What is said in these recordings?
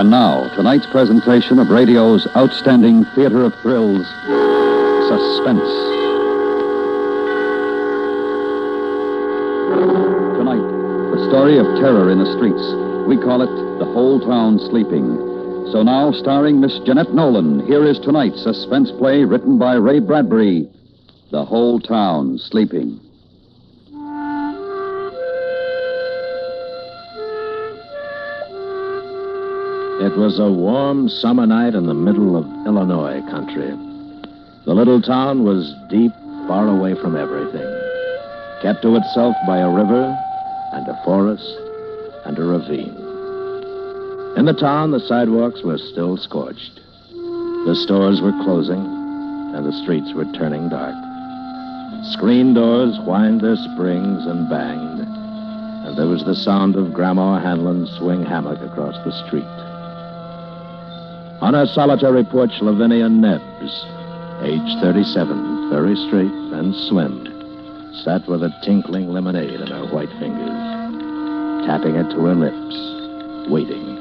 And now, tonight's presentation of radio's outstanding theater of thrills, Suspense. Tonight, the story of terror in the streets. We call it The Whole Town's Sleeping. So now, starring Miss Jeanette Nolan, here is tonight's suspense play written by Ray Bradbury The Whole Town's Sleeping. It was a warm summer night in the middle of Illinois country. The little town was deep, far away from everything, kept to itself by a river and a forest and a ravine. In the town, the sidewalks were still scorched. The stores were closing, and the streets were turning dark. Screen doors whined their springs and banged, and there was the sound of Grandma Hanlon's swing hammock across the street. On her solitary porch, Lavinia Nebbs, age 37, very straight and slim, sat with a tinkling lemonade in her white fingers, tapping it to her lips, waiting.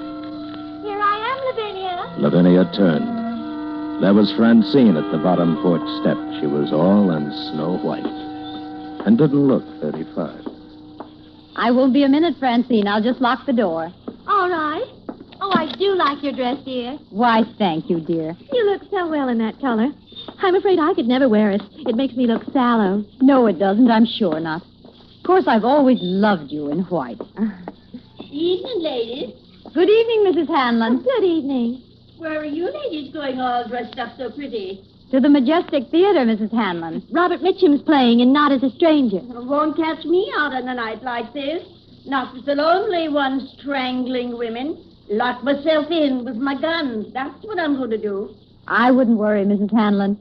Here I am, Lavinia. Lavinia turned. There was Francine at the bottom porch step. She was all in snow white and didn't look 35. I won't be a minute, Francine. I'll just lock the door. All right. Oh, I do like your dress, dear. Why, thank you, dear. You look so well in that color. I'm afraid I could never wear it. It makes me look sallow. No, it doesn't. I'm sure not. Of course, I've always loved you in white. Evening, ladies. Good evening, Mrs. Hanlon. Oh, good evening. Where are you ladies going all dressed up so pretty? To the Majestic Theater, Mrs. Hanlon. Robert Mitchum's playing and not as a stranger. Won't catch me out on a night like this. Not as the lonely one strangling women. Lock myself in with my gun. That's what I'm going to do. I wouldn't worry, Mrs. Hanlon.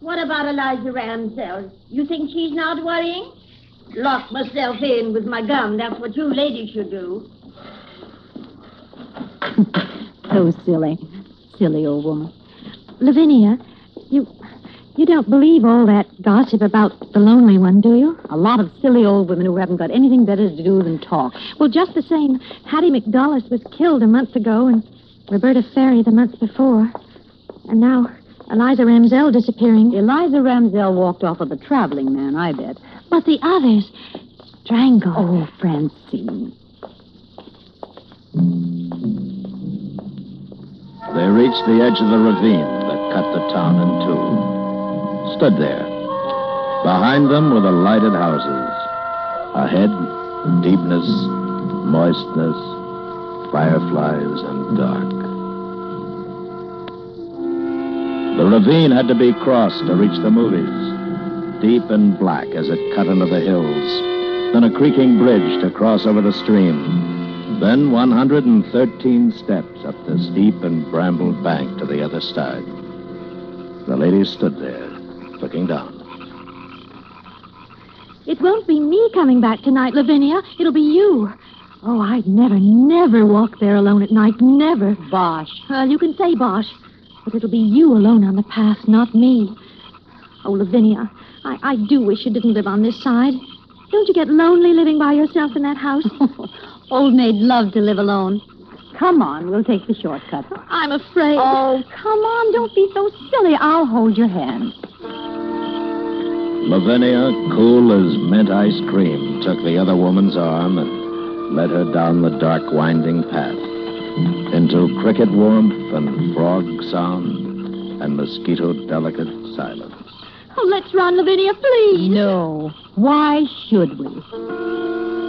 What about Eliza Ramsell? You think she's not worrying? Lock myself in with my gun. That's what you ladies should do. so silly. Silly old woman. Lavinia, you you don't believe all that gossip about the lonely one, do you? A lot of silly old women who haven't got anything better to do than talk. Well, just the same, Hattie McDollis was killed a month ago and Roberta Ferry the month before. And now Eliza Ramsell disappearing. Eliza Ramsell walked off with a traveling man, I bet. But the others strangled. Oh, Francine. They reached the edge of the ravine that cut the town in two. Stood there. Behind them were the lighted houses. Ahead, deepness, moistness, fireflies, and dark. The ravine had to be crossed to reach the movies. Deep and black as it cut into the hills. Then a creaking bridge to cross over the stream. Then 113 steps up the steep and brambled bank to the other side. The ladies stood there, looking down. It won't be me coming back tonight, Lavinia. It'll be you. Oh, I'd never, never walk there alone at night. Never. Bosh. Well, you can say bosh, but it'll be you alone on the path, not me. Oh, Lavinia, I, I do wish you didn't live on this side. Don't you get lonely living by yourself in that house? Old maid loved to live alone. Come on, we'll take the shortcut. I'm afraid. Oh, come on, don't be so silly. I'll hold your hand. Lavinia, cool as mint ice cream, took the other woman's arm and led her down the dark, winding path into cricket warmth and frog sound and mosquito delicate silence. Oh, let's run, Lavinia, please. No. Why should we?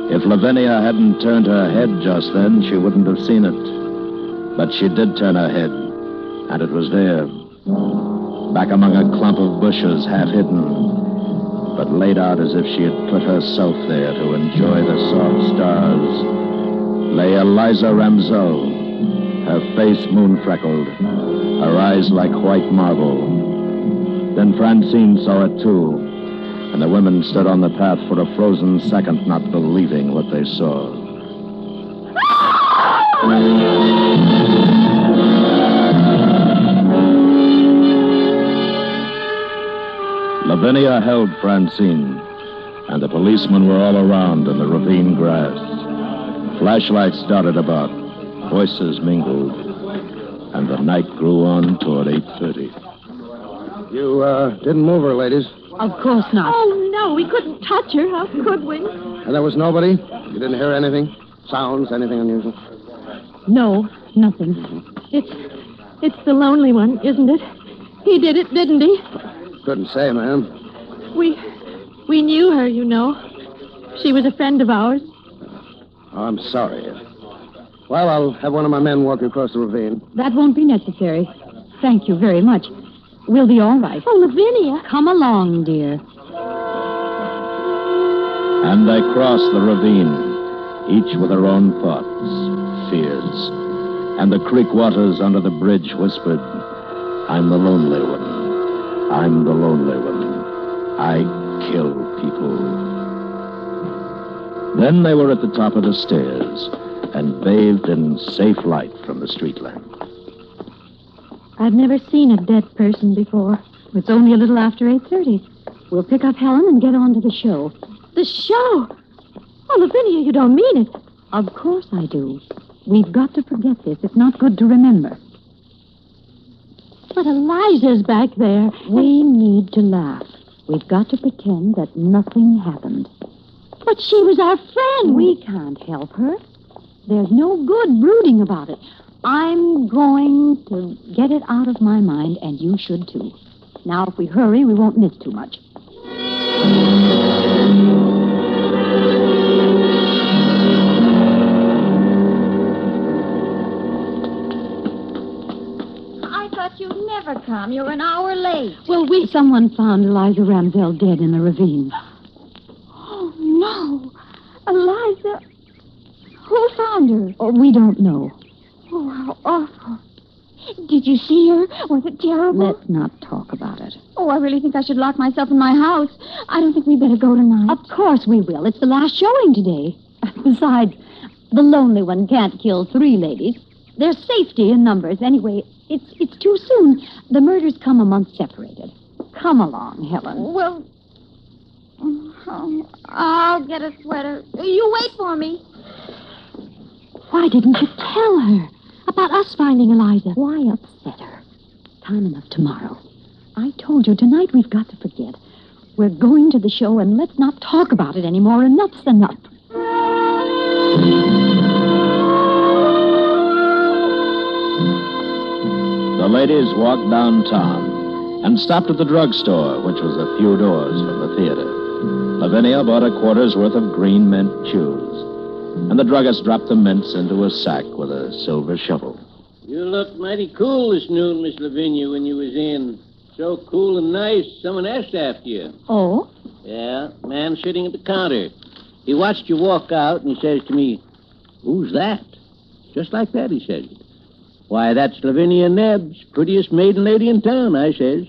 If Lavinia hadn't turned her head just then, she wouldn't have seen it. But she did turn her head, and it was there, back among a clump of bushes, half hidden, but laid out as if she had put herself there to enjoy the soft stars, lay Eliza Ramsell, her face moon freckled, her eyes like white marble. Then Francine saw it too, and the women stood on the path for a frozen second, not believing what they saw. Lavinia held Francine, and the policemen were all around in the ravine grass. Flashlights darted about, voices mingled, And the night grew on toward 8.30. You, uh, didn't move her, ladies. Of course not. Oh, no, we couldn't touch her. How could we? And there was nobody? You didn't hear anything? Sounds, anything unusual? No, nothing. It's it's the lonely one, isn't it? He did it, didn't he? Couldn't say, ma'am. We we knew her, you know. She was a friend of ours. Oh, I'm sorry. Well, I'll have one of my men walk you across the ravine. That won't be necessary. Thank you very much. We'll be all right. Oh, Lavinia. Come along, dear. And they crossed the ravine, each with her own thoughts, fears. And the creek waters under the bridge whispered, I'm the lonely one. I'm the lonely one. I kill people. Then they were at the top of the stairs and bathed in safe light from the street lamp. I've never seen a dead person before. It's only a little after 8.30. We'll pick up Helen and get on to the show. The show. Oh, Lavinia, you don't mean it. Of course I do. We've got to forget this. It's not good to remember. But Eliza's back there. We need to laugh. We've got to pretend that nothing happened. But she was our friend. We mm. can't help her. There's no good brooding about it. I'm going to get it out of my mind, and you should too. Now, if we hurry, we won't miss too much. Come. You're an hour late. Well, we. Someone found Eliza Ramsell dead in the ravine. Oh, no. Eliza. Who found her? Oh, we don't know. Oh, how awful. Did you see her? Was it terrible? Let's not talk about it. Oh, I really think I should lock myself in my house. I don't think we'd better go tonight. Of course we will. It's the last showing today. Besides, the lonely one can't kill three ladies. There's safety in numbers. Anyway, it's it's too soon. The murders come a month separated. Come along, Helen. Well, oh, I'll get a sweater. You wait for me. Why didn't you tell her about us finding Eliza? Why upset her? Time enough tomorrow. I told you tonight we've got to forget. We're going to the show and let's not talk about it anymore. Enough's enough. The ladies walked downtown and stopped at the drugstore, which was a few doors from the theater. Lavinia bought a quarter's worth of green mint chews, and the druggist dropped the mints into a sack with a silver shovel. You looked mighty cool this noon, Miss Lavinia, when you was in. So cool and nice, someone asked after you. Oh? Yeah, man sitting at the counter. He watched you walk out, and he says to me, Who's that? Just like that, he says. Why, that's Lavinia Nebbs, prettiest maiden lady in town, I says.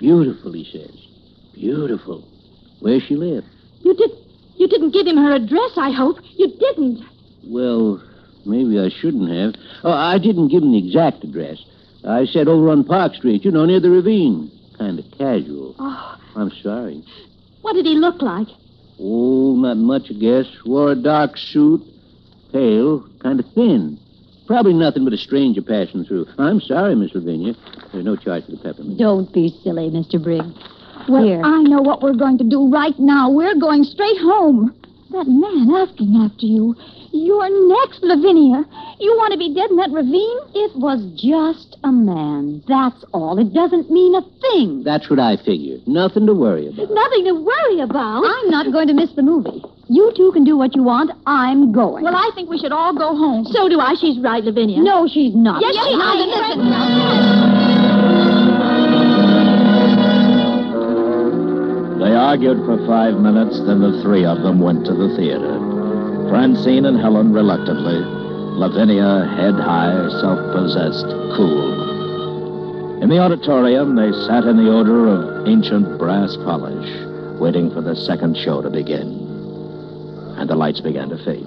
Beautiful, he says. Beautiful. Where she live? You did. You didn't give him her address. I hope you didn't. Well, maybe I shouldn't have. Oh, I didn't give him the exact address. I said over on Park Street, you know, near the ravine. Kind of casual. Oh, I'm sorry. what did he look like? Oh, not much, I guess. Wore a dark suit, pale, kind of thin. Probably nothing but a stranger passing through. I'm sorry, Miss Lavinia. There's no charge for the peppermint. Don't be silly, Mr. Briggs. Well, Here. I know what we're going to do right now. We're going straight home. That man asking after you. You're next, Lavinia. You want to be dead in that ravine? It was just a man. That's all. It doesn't mean a thing. That's what I figured. Nothing to worry about. Nothing to worry about. I'm not going to miss the movie. You two can do what you want. I'm going. Well, I think we should all go home. So do I. She's right, Lavinia. No, she's not. Yes, she is. listen. They argued for five minutes, then the three of them went to the theater. Francine and Helen reluctantly, Lavinia head high, self possessed, cool. In the auditorium, they sat in the odor of ancient brass polish, waiting for the second show to begin. And the lights began to fade.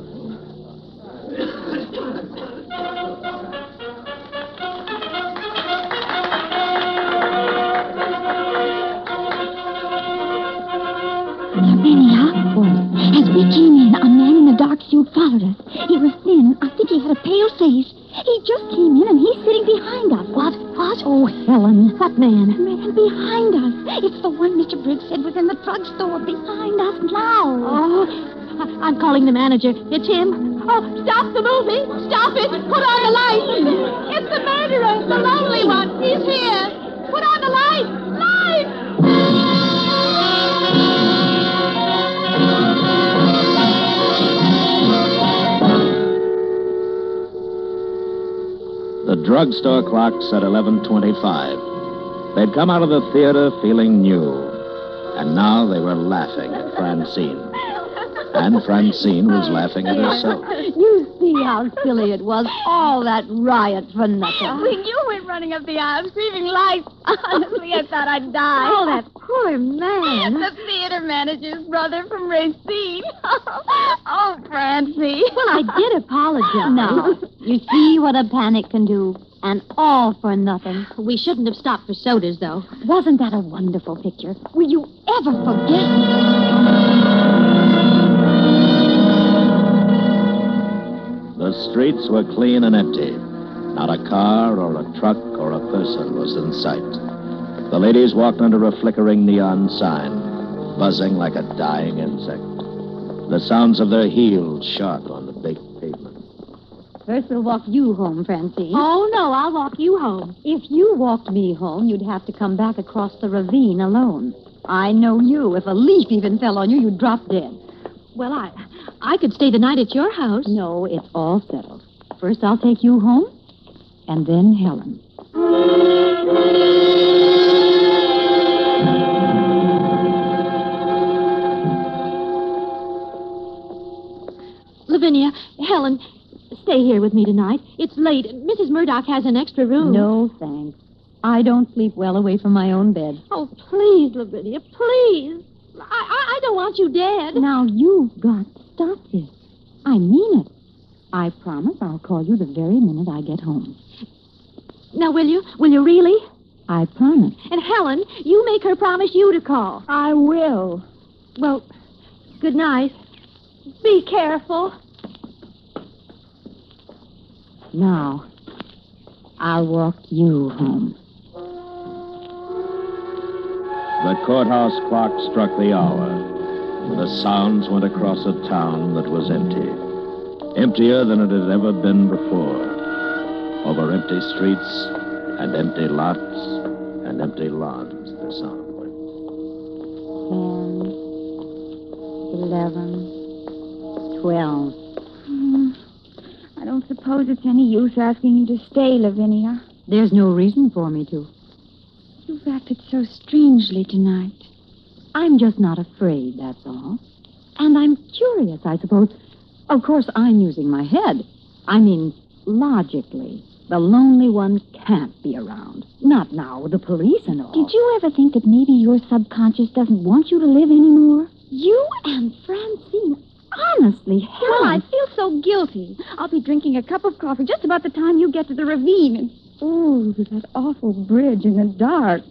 As we came in, a man in a dark suit followed us. He was thin. I think he had a pale face. He just came in, and he's sitting behind us. What? What? Oh, Helen. What man? Man behind us. It's the one Mr. Briggs said was in the drugstore behind us now. Oh, I- I'm calling the manager. It's him. Oh, stop the movie. Stop it. Put on the light. It's the murderer, the lonely one. He's here. Put on the light. Light. The drugstore clock said 11:25. They'd come out of the theater feeling new, and now they were laughing at Francine. And Francine was laughing at herself. You see how silly it was. All that riot for nothing. When you went running up the aisle screaming lights, honestly, I thought I'd die. Oh, that poor man. The theater manager's brother from Racine. oh, Francie. Well, I did apologize. No. You see what a panic can do. And all for nothing. We shouldn't have stopped for sodas, though. Wasn't that a wonderful picture? Will you ever forget? Streets were clean and empty. Not a car or a truck or a person was in sight. The ladies walked under a flickering neon sign, buzzing like a dying insect. The sounds of their heels shot on the baked pavement. First, we'll walk you home, Francine. Oh, no, I'll walk you home. If you walked me home, you'd have to come back across the ravine alone. I know you. If a leaf even fell on you, you'd drop dead. Well, I I could stay the night at your house. No, it's all settled. First, I'll take you home, and then Helen. Lavinia, Helen, stay here with me tonight. It's late. Mrs. Murdoch has an extra room. No, thanks. I don't sleep well away from my own bed. Oh, please, Lavinia, please. I, I, I don't want you dead. Now, you've got to stop this. I mean it. I promise I'll call you the very minute I get home. Now, will you? Will you really? I promise. And Helen, you make her promise you to call. I will. Well, good night. Be careful. Now, I'll walk you home. The courthouse clock struck the hour. The sounds went across a town that was empty. Emptier than it had ever been before. Over empty streets and empty lots and empty lawns, the sound went. Ten, eleven, twelve. Hmm. I don't suppose it's any use asking you to stay, Lavinia. There's no reason for me to. You've acted so strangely tonight. I'm just not afraid, that's all. And I'm curious, I suppose. Of course, I'm using my head. I mean, logically. The lonely one can't be around. Not now with the police and all. Did you ever think that maybe your subconscious doesn't want you to live anymore? You and Francine, honestly, Helen. Well, I feel so guilty. I'll be drinking a cup of coffee just about the time you get to the ravine. And, oh, that awful bridge in the dark.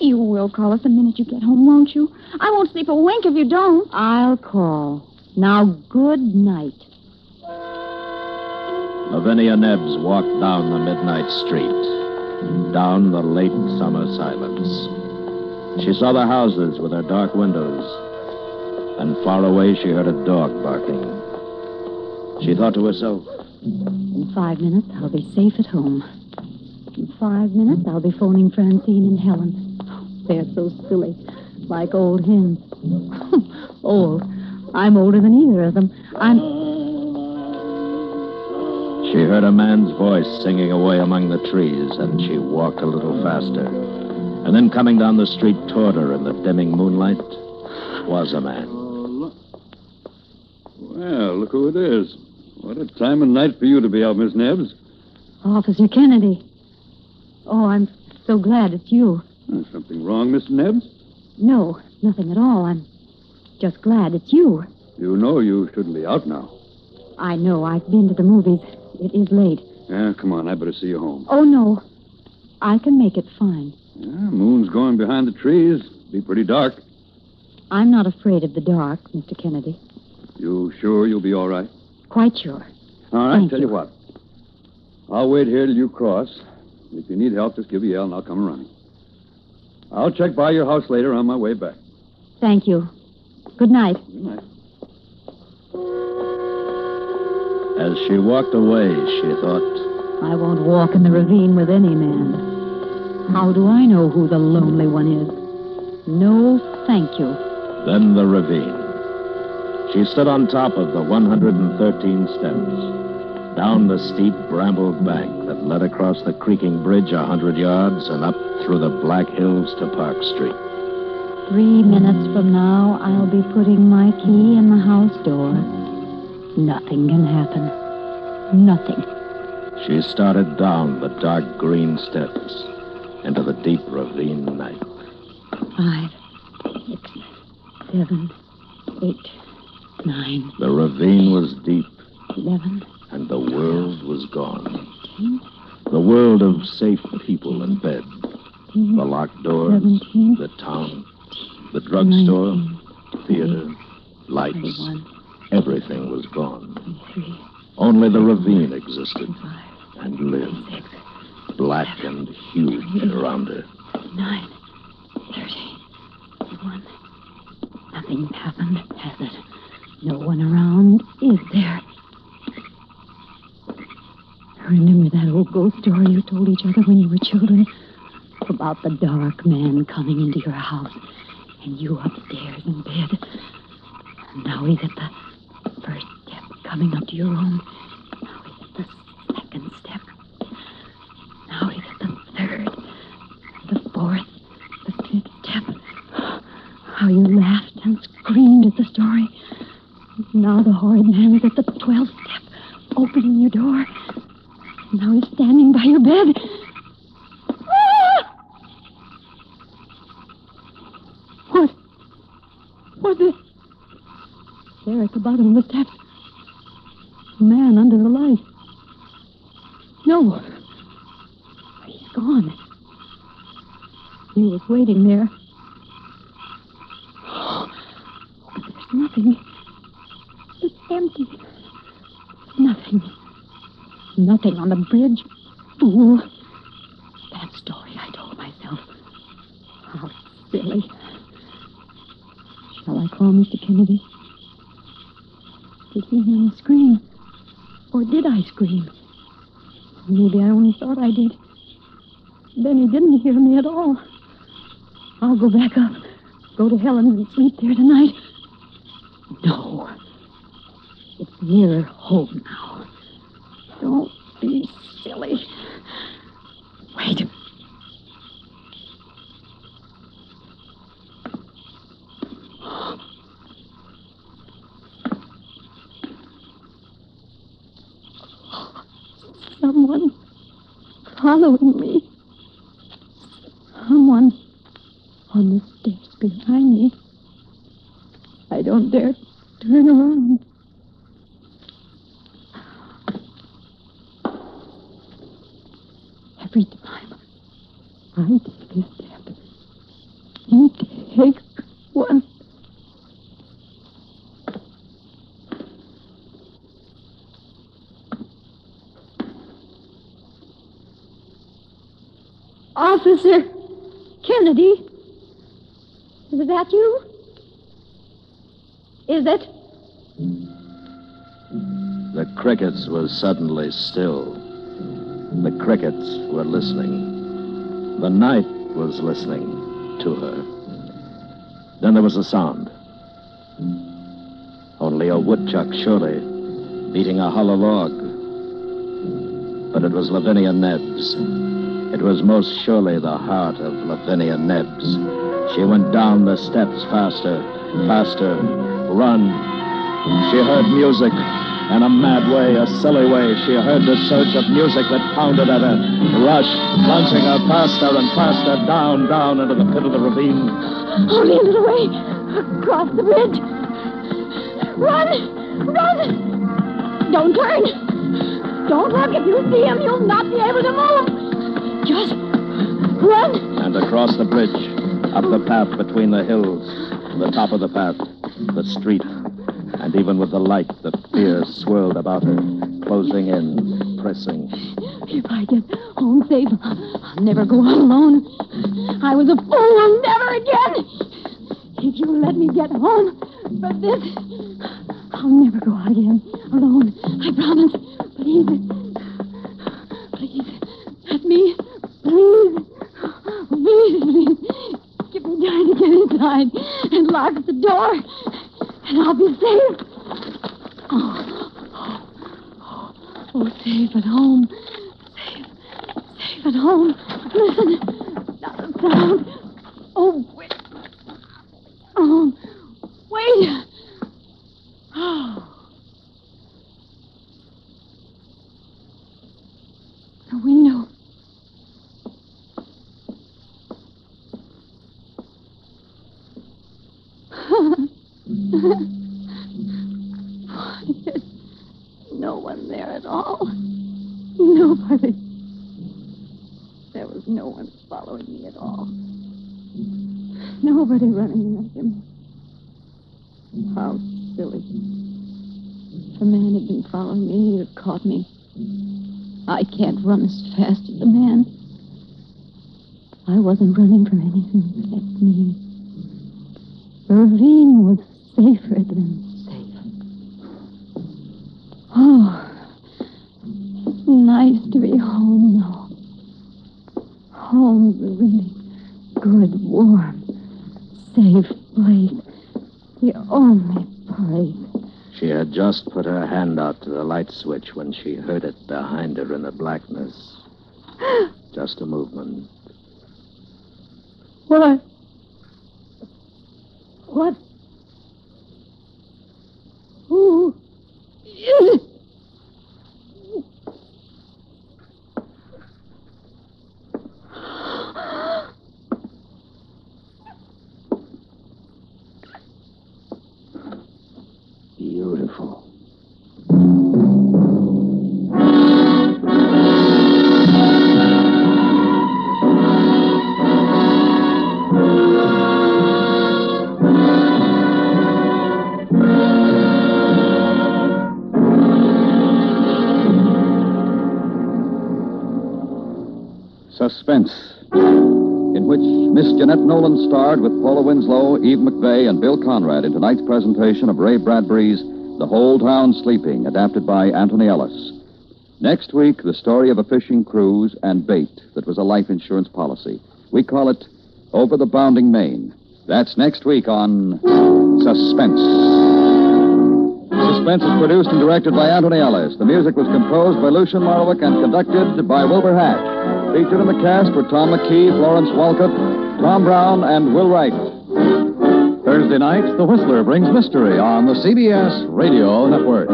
You will call us the minute you get home, won't you? I won't sleep a wink if you don't. I'll call. Now, good night. Lavinia Nebbs walked down the midnight street, down the late summer silence. She saw the houses with their dark windows, and far away she heard a dog barking. She thought to herself, In five minutes, I'll be safe at home. In five minutes, I'll be phoning Francine and Helen. They're so silly, like old hens. old. Oh, I'm older than either of them. I'm. She heard a man's voice singing away among the trees, and she walked a little faster. And then coming down the street toward her in the dimming moonlight was a man. Well, look who it is. What a time of night for you to be out, Miss Nebbs. Officer Kennedy. Oh, I'm so glad it's you. Uh, something wrong, Miss Nebbs? No, nothing at all. I'm just glad it's you. You know you shouldn't be out now. I know. I've been to the movies. It is late. Yeah, come on. I better see you home. Oh, no. I can make it fine. Yeah, moon's going behind the trees. Be pretty dark. I'm not afraid of the dark, Mr. Kennedy. You sure you'll be all right? Quite sure. All right, Thank tell you. you. what. I'll wait here till you cross. If you need help, just give a yell and I'll come running. I'll check by your house later on my way back. Thank you. Good night. Good night. As she walked away, she thought, I won't walk in the ravine with any man. How do I know who the lonely one is? No, thank you. then the ravine. She stood on top of the 113 steps, down the steep brambled bank that led across the creaking bridge a hundred yards and up through the Black Hills to Park Street. Three minutes from now, I'll be putting my key in the house door. Nothing can happen. Nothing. She started down the dark green steps into the deep ravine night. Five, six, seven, eight, nine, The ravine was deep, eleven, and the world was gone. The world of safe people in bed, the locked doors, the town, the drugstore, theater, lights. Everything was gone. Only the ravine existed and lived, black and huge around her. nine, thirty, thirty-one. Nothing happened, has it? No one around, is there? Remember that old ghost story you told each other when you were children? About the dark man coming into your house and you upstairs in bed. And now he's at the first step coming up to your room. Now he's at the second step. Now he's at the third, the fourth, the fifth step. How you laughed and screamed at the story. Now the horrid man is at the twelfth step, opening your door. Now he's standing by your bed. Ah! What? What's it? There at the bottom of the steps. A man under the light. No. He's gone. He was waiting there. There's nothing. It's empty. Nothing. Nothing on the bridge. Fool. That story I told myself. How silly. Shall I call Mr. Kennedy? Did he hear me scream? Or did I scream? Maybe I only thought I did. Then he didn't hear me at all. I'll go back up. Go to Helen and sleep there tonight. No. It's nearer home now. Don't be silly. Wait. Someone following me. Someone on the stairs behind me. I don't dare turn around. Every time I take a step, he takes one. Officer Kennedy, is that you? Is it? The crickets were suddenly still. The crickets were listening. The night was listening to her. Then there was a sound. Only a woodchuck, surely, beating a hollow log. But it was Lavinia Nebbs. It was most surely the heart of Lavinia Nebbs. She went down the steps faster, faster, run. She heard music. In a mad way, a silly way, she heard the surge of music that pounded at her, Rush, plunging her faster and faster down, down into the pit of the ravine. Only a little way. Across the bridge. Run! Run! Don't turn! Don't look. If you see him, you'll not be able to move. Just run. And across the bridge, up the path between the hills, to the top of the path, the street, and even with the light, the fear swirled about her, closing in, pressing. If I get home safe, I'll never go out alone. I was a fool. Never again. If you let me get home, but this, I'll never go out again alone. I promise. Please, inside and lock the door, and I'll be safe. Oh, oh safe at home. Safe, safe at home. Listen, not a sound. Oh, wait. Oh, wait. Oh. The window. There's no one there at all. Nobody. Was no one following me at all. Nobody running after me. How silly. If a man had been following me, he'd have caught me. I can't run as fast as a man. I wasn't running from anything except me. The ravine was safer than safe. Oh, nice to be home now. Home's a really good, warm, safe place. The only place. She had just put her hand out to the light switch when she heard it behind her in the blackness. Just a movement. What? Suspense, in which Miss Jeanette Nolan starred with Paula Winslow, Eve McVeigh, and Bill Conrad in tonight's presentation of Ray Bradbury's The Whole Town's Sleeping, adapted by Anthony Ellis. Next week, the story of a fishing cruise and bait that was a life insurance policy. We call it Over the Bounding Main. That's next week on Suspense. Suspense is produced and directed by Anthony Ellis. The music was composed by Lucien Moraweck and conducted by Wilbur Hatch. Featured in the cast were Tom McKee, Florence Walcott, Tom Brown, and Will Wright. Thursday night, The Whistler brings mystery on the CBS Radio Network.